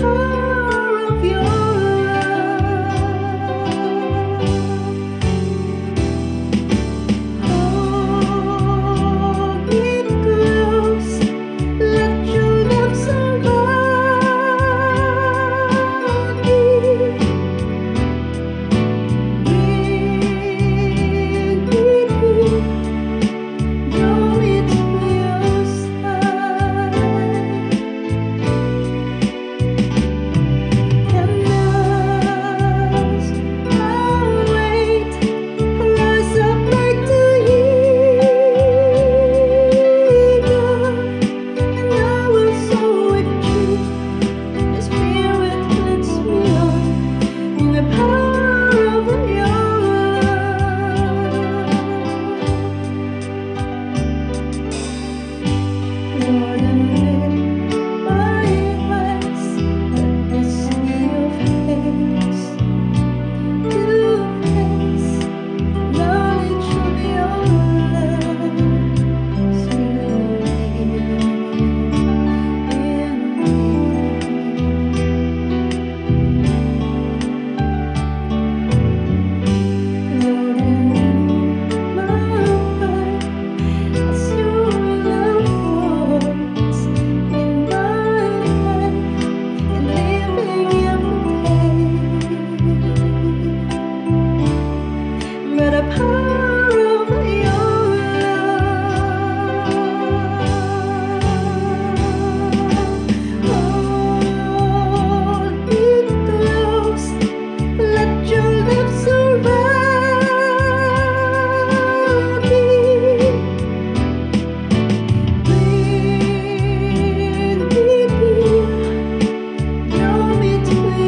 Oh. to be